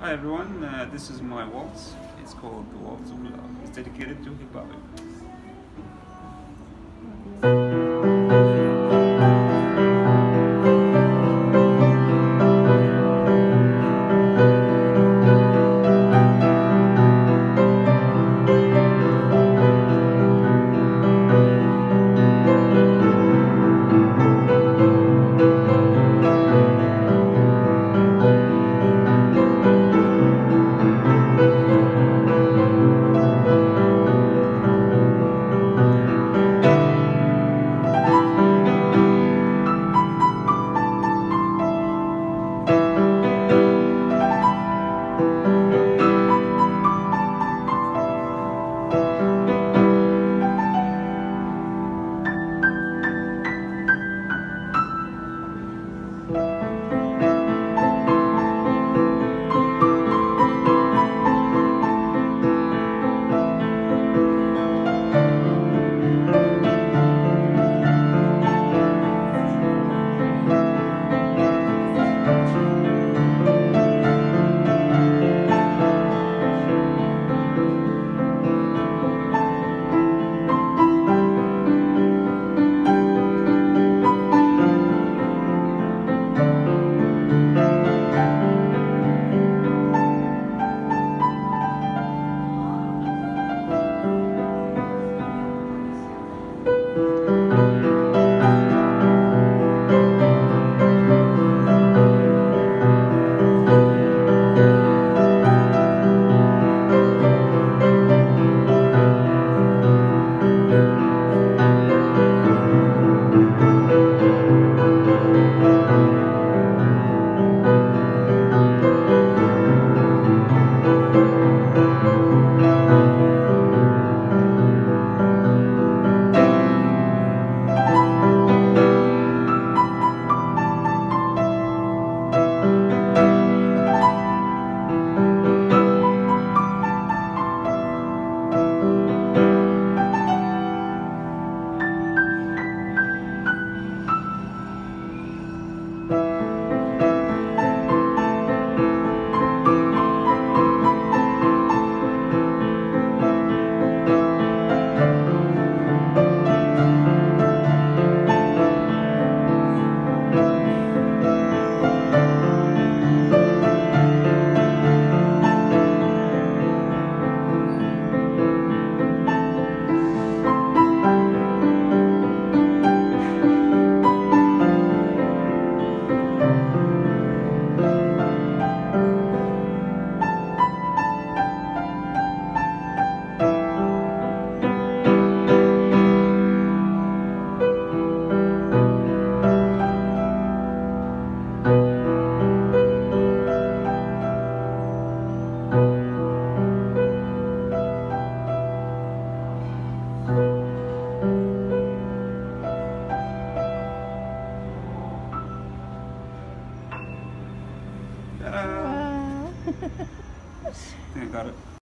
Hi everyone, uh, this is my waltz. It's called The Waltz of Love. It's dedicated to Heba I got it.